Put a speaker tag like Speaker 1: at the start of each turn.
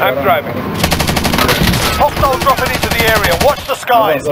Speaker 1: I'm driving. Hostile dropping into the area. Watch the skies.